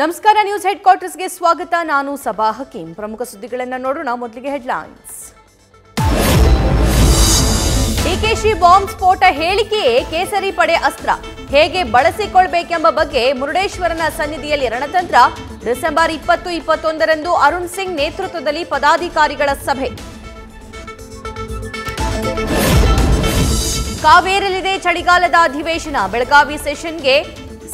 ನಮಸ್ಕಾರ news head ಕ್ವಾರ್ಟರ್ಸ್ಗೆ ಸ್ವಾಗತ. ನಾನು ಸಬಾ ಹಕೀಂ. ಪ್ರಮುಖ ಸುದ್ದಿಗಳನ್ನು ನೋಡೋಣ. ಮೊದಲಿಗೆ ಹೆಡ್ಲೈನ್ಸ್ ಡಿಕೆಶಿ ಬಾಂಬ್ ಸ್ಫೋಟ ಹೇಳಿಕೆಯೇ ಕೇಸರಿ ಪಡೆ ಅಸ್ತ್ರ. ಹೇಗೆ ಬಳಸಿಕೊಳ್ಬೇಕೆಂಬ ಬಗ್ಗೆ ಮುರುಡೇಶ್ವರನ ಸನ್ನಿಧಿಯಲ್ಲಿ ರಣತಂತ್ರ. ಡಿಸೆಂಬರ್ ಇಪ್ಪತ್ತು, ಇಪ್ಪತ್ತೊಂದರಂದು ಅರುಣ್ ಸಿಂಗ್ ನೇತೃತ್ವದಲ್ಲಿ ಪದಾಧಿಕಾರಿಗಳ ಸಭೆ. ಕಾವೇರಲಿದೆ ಚಳಿಗಾಲದ ಅಧಿವೇಶನ. ಬೆಳಗಾವಿ ಸೆಷನ್ಗೆ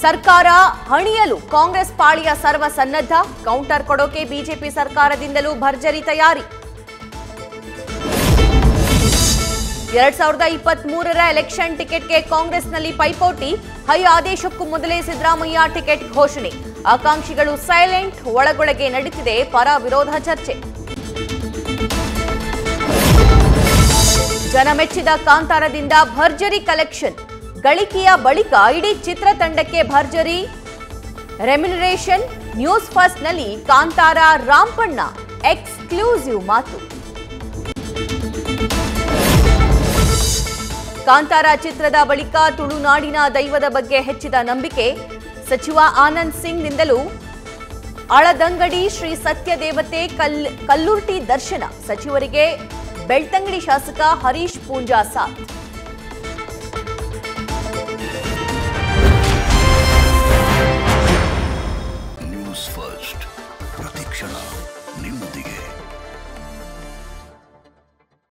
ಸರ್ಕಾರ ಹಣಿಯಲು ಕಾಂಗ್ರೆಸ್ ಪಾಳಿಯ ಸರ್ವ ಸನ್ನದ್ಧ ಕೌಂಟರ್ ಕೊಡೋಕೆ ಬಿಜೆಪಿ ಸರ್ಕಾರದಿಂದಲೂ ಭರ್ಜರಿ ತಯಾರಿ. ಎರಡ್ ಸಾವಿರದ ಇಪ್ಪತ್ತ್ ಮೂರರ ಎಲೆಕ್ಷನ್ ಟಿಕೆಟ್ಗೆ ಕಾಂಗ್ರೆಸ್ನಲ್ಲಿ ಪೈಪೋಟಿ, ಹೈ ಆದೇಶಕ್ಕೂ ಮೊದಲೇ ಸಿದ್ದರಾಮಯ್ಯ ಟಿಕೆಟ್ ಘೋಷಣೆ. ಆಕಾಂಕ್ಷಿಗಳು ಸೈಲೆಂಟ್ ಒಳಗೊಳಗೆ ನಡೆಸಿದೆ ಪರ ವಿರೋಧ ಚರ್ಚೆ. ಜನಮೆಚ್ಚಿದ ಕಾಂತಾರದಿಂದ ಭರ್ಜರಿ ಕಲೆಕ್ಷನ್ ಗಳಿಕೆಯ ಬಳಿಕ ಇಡೀ ಚಿತ್ರತಂಡಕ್ಕೆ ಭರ್ಜರಿ. ರೆಮ್ಯುನರೇಷನ್ ನ್ಯೂಸ್ ಫಸ್ಟ್ನಲ್ಲಿ ಕಾಂತಾರ ರಾಂಪಣ್ಣ ಎಕ್ಸ್ಕ್ಲೂಸಿವ್ ಮಾತು. ಕಾಂತಾರ ಚಿತ್ರದ ಬಳಿಕ ತುಳುನಾಡಿನ ದೈವದ ಬಗ್ಗೆ ಹೆಚ್ಚಿದ ನಂಬಿಕೆ. ಸಚಿವ ಆನಂದ್ ಸಿಂಗ್ ನಿಂದಲೂ ಅಳದಂಗಡಿ ಶ್ರೀ ಸತ್ಯದೇವತೆ ಕಲ್ ಕಲ್ಲುರ್ಟಿ ದರ್ಶನ. ಸಚಿವರಿಗೆ ಬೆಳ್ತಂಗಡಿ ಶಾಸಕ ಹರೀಶ್ ಪೂಂಜಾ ಸಾಥ್. First. Pratikshana, New Delhi.